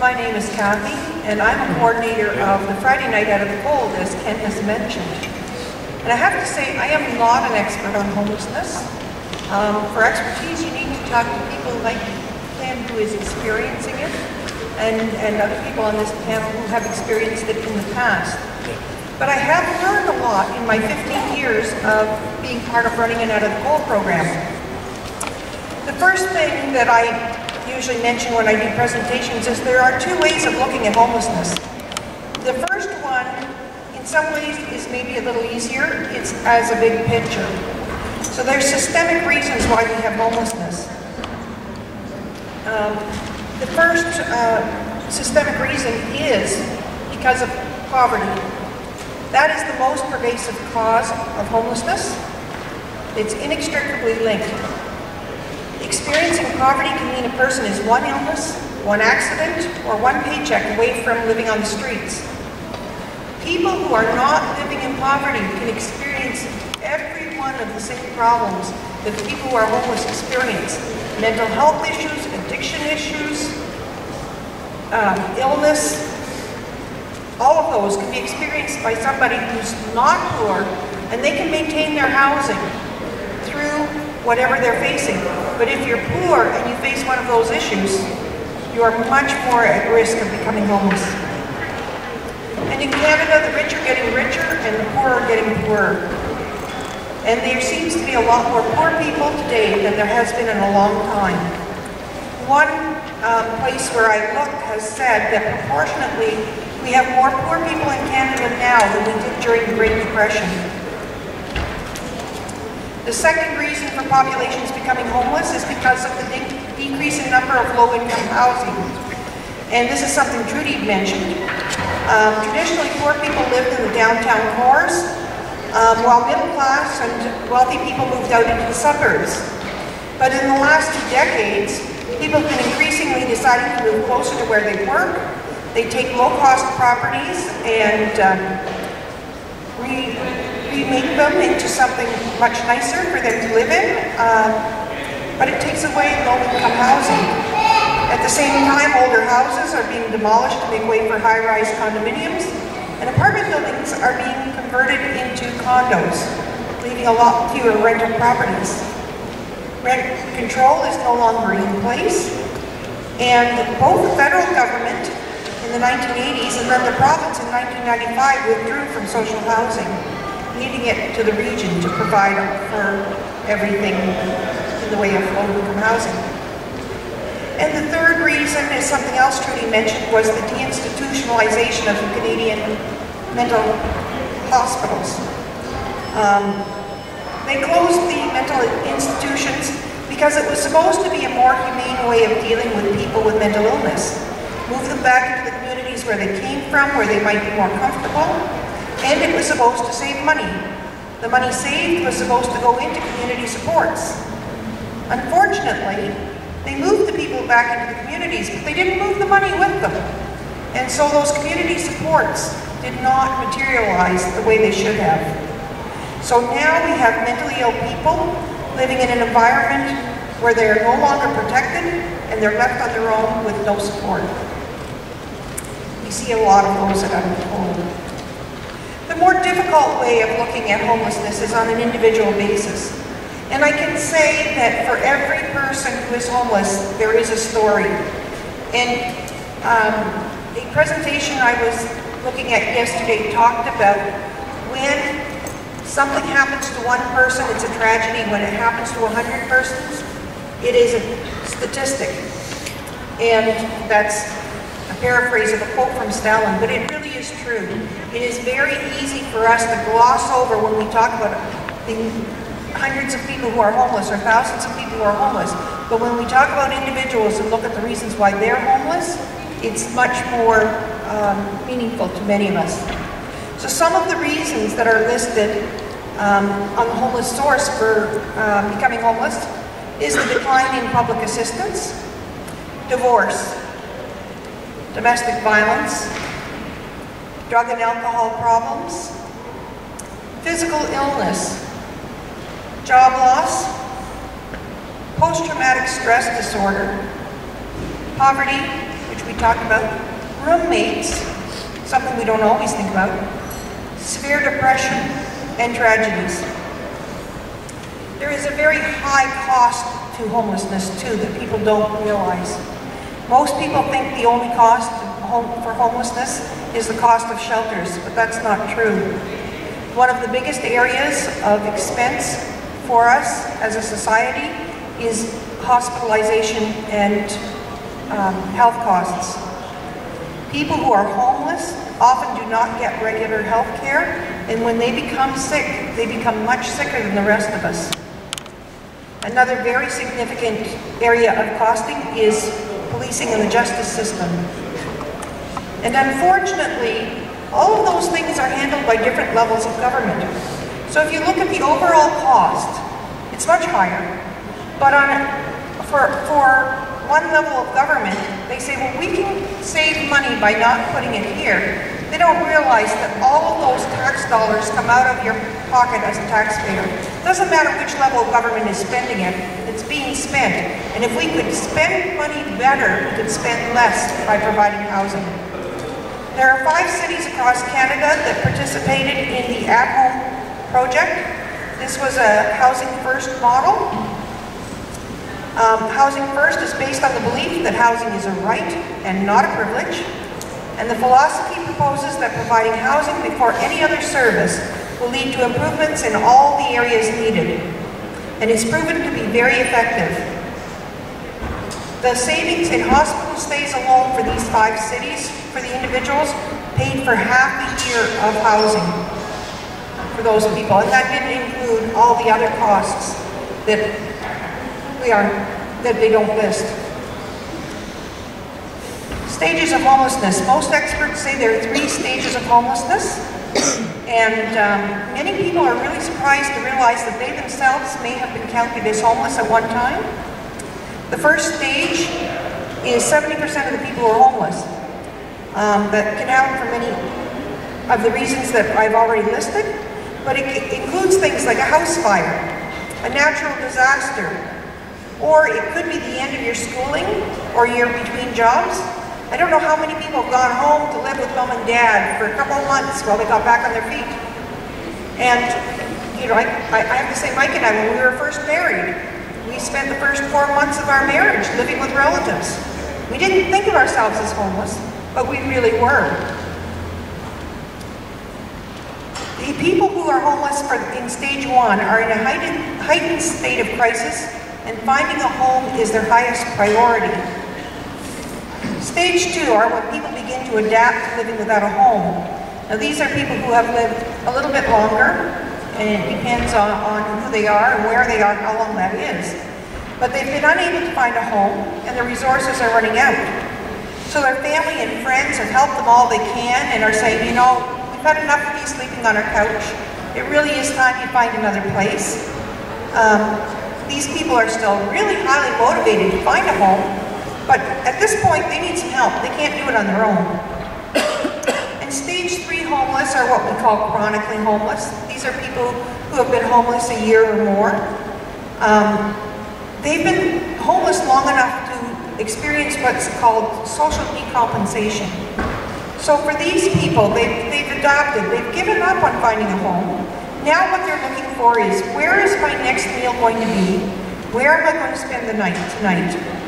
My name is Cathie, and I'm a coordinator of the Friday Night Out of the Cold, as Ken has mentioned. And I have to say, I am not an expert on homelessness. Um, for expertise, you need to talk to people like Ken who is experiencing it, and, and other people on this panel who have experienced it in the past. But I have learned a lot in my 15 years of being part of running an Out of the Cold program. The first thing that I usually mention when I do presentations is there are two ways of looking at homelessness. The first one, in some ways, is maybe a little easier. It's as a big picture. So there's systemic reasons why we have homelessness. Um, the first uh, systemic reason is because of poverty. That is the most pervasive cause of homelessness. It's inextricably linked. Experiencing poverty can mean a person is one illness, one accident, or one paycheck away from living on the streets. People who are not living in poverty can experience every one of the same problems that people who are homeless experience. Mental health issues, addiction issues, um, illness, all of those can be experienced by somebody who's not poor and they can maintain their housing whatever they're facing. But if you're poor and you face one of those issues, you are much more at risk of becoming homeless. And in Canada, the rich are getting richer and the poor are getting poorer. And there seems to be a lot more poor people today than there has been in a long time. One um, place where I looked has said that proportionately we have more poor people in Canada now than we did during the Great Depression. The second reason for populations becoming homeless is because of the de decrease in number of low-income housing. And this is something Trudy mentioned. Um, traditionally, poor people lived in the downtown cores, um, while middle class and wealthy people moved out into the suburbs. But in the last two decades, people have been increasingly deciding to move closer to where they work. They take low-cost properties and um, re remake them into something much nicer for them to live in, um, but it takes away low-income housing. At the same time, older houses are being demolished to make way for high-rise condominiums, and apartment buildings are being converted into condos, leaving a lot fewer rental properties. Rent control is no longer in place, and both the federal government in the 1980s and then the province in 1995 withdrew from social housing, leaving it to the region to provide for everything in the way of low-income housing. And the third reason is something else Trudy mentioned was the deinstitutionalization of the Canadian mental hospitals. Um, they closed the mental institutions because it was supposed to be a more humane way of dealing with people with mental illness. Move them back into the communities where they came from, where they might be more comfortable, and it was supposed to save money. The money saved was supposed to go into community supports. Unfortunately, they moved the people back into the communities, but they didn't move the money with them. And so those community supports did not materialize the way they should have. So now we have mentally ill people living in an environment where they are no longer protected and they're left on their own with no support. We see a lot of those at Untold. The difficult way of looking at homelessness is on an individual basis. And I can say that for every person who is homeless, there is a story. And um, a presentation I was looking at yesterday talked about when something happens to one person, it's a tragedy. When it happens to 100 persons, it is a statistic. And that's a paraphrase of a quote from Stalin, but it really is true. It is very easy for us to gloss over when we talk about the hundreds of people who are homeless or thousands of people who are homeless. But when we talk about individuals and look at the reasons why they're homeless, it's much more um, meaningful to many of us. So some of the reasons that are listed um, on the homeless source for um, becoming homeless is the decline in public assistance, divorce, domestic violence, drug and alcohol problems, physical illness, job loss, post-traumatic stress disorder, poverty, which we talked about, roommates, something we don't always think about, severe depression, and tragedies. There is a very high cost to homelessness too that people don't realize. Most people think the only cost for homelessness is the cost of shelters, but that's not true. One of the biggest areas of expense for us as a society is hospitalization and um, health costs. People who are homeless often do not get regular health care, and when they become sick, they become much sicker than the rest of us. Another very significant area of costing is policing and the justice system. And unfortunately, all of those things are handled by different levels of government. So if you look at the overall cost, it's much higher. But on for, for one level of government, they say, well, we can save money by not putting it here. They don't realize that all of those tax dollars come out of your pocket as a taxpayer. It doesn't matter which level of government is spending it, it's being spent. And if we could spend money better, we could spend less by providing housing. There are five cities across Canada that participated in the At Home project. This was a Housing First model. Um, housing First is based on the belief that housing is a right and not a privilege. And the philosophy proposes that providing housing before any other service will lead to improvements in all the areas needed. And is proven to be very effective. The savings in hospital stays alone for these five cities, for the individuals, paid for half a year of housing for those people. And that didn't include all the other costs that we are, that they don't list. Stages of homelessness. Most experts say there are three stages of homelessness. And um, many people are really surprised to realize that they themselves may have been counted as homeless at one time. The first stage is 70% of the people are homeless. Um, that can happen for many of the reasons that I've already listed, but it includes things like a house fire, a natural disaster, or it could be the end of your schooling or you're between jobs, I don't know how many people have gone home to live with mom and dad for a couple of months while they got back on their feet. And, you know, I, I, I have to say, Mike and I, when we were first married, we spent the first four months of our marriage living with relatives. We didn't think of ourselves as homeless, but we really were. The people who are homeless in stage one are in a heightened, heightened state of crisis, and finding a home is their highest priority. Stage two are when people begin to adapt to living without a home. Now these are people who have lived a little bit longer, and it depends on, on who they are and where they are and how long that is. But they've been unable to find a home, and their resources are running out. So their family and friends have helped them all they can and are saying, you know, we've had enough of you sleeping on our couch. It really is time you find another place. Um, these people are still really highly motivated to find a home, but at this point, they need some help. They can't do it on their own. and stage three homeless are what we call chronically homeless. These are people who have been homeless a year or more. Um, they've been homeless long enough to experience what's called social decompensation. So for these people, they've, they've adopted, they've given up on finding a home. Now what they're looking for is, where is my next meal going to be? Where am I going to spend the night tonight?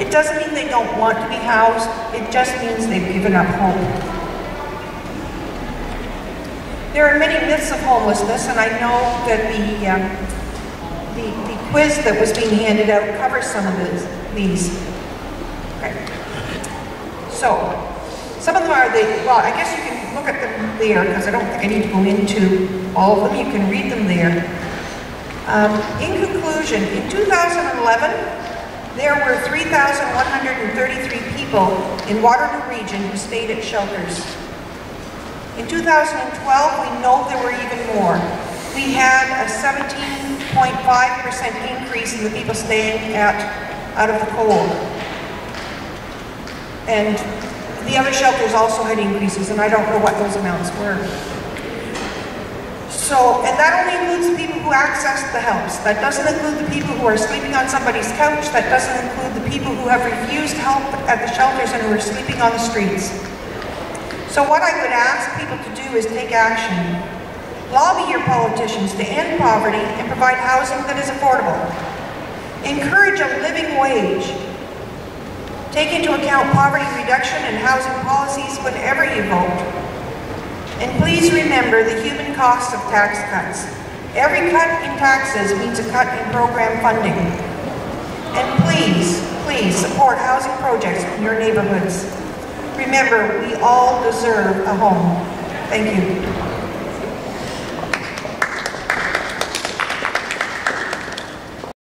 It doesn't mean they don't want to be housed, it just means they've given up hope. There are many myths of homelessness, and I know that the, um, the, the, quiz that was being handed out covers some of this, these. Okay. So, some of them are the, well, I guess you can look at them there, because I don't think I need to go into all of them. You can read them there. Um, in conclusion, in 2011, there were 3,133 people in Waterloo region who stayed at shelters. In 2012, we know there were even more. We had a 17.5% increase in the people staying at out of the cold. And the other shelters also had increases, and I don't know what those amounts were. So, and that only includes people who access the helps. That doesn't include the people who are sleeping on somebody's couch. That doesn't include the people who have refused help at the shelters and who are sleeping on the streets. So what I would ask people to do is take action. Lobby your politicians to end poverty and provide housing that is affordable. Encourage a living wage. Take into account poverty reduction and housing policies whenever you vote. And please remember the human cost of tax cuts. Every cut in taxes means a cut in program funding. And please, please support housing projects in your neighborhoods. Remember, we all deserve a home. Thank you.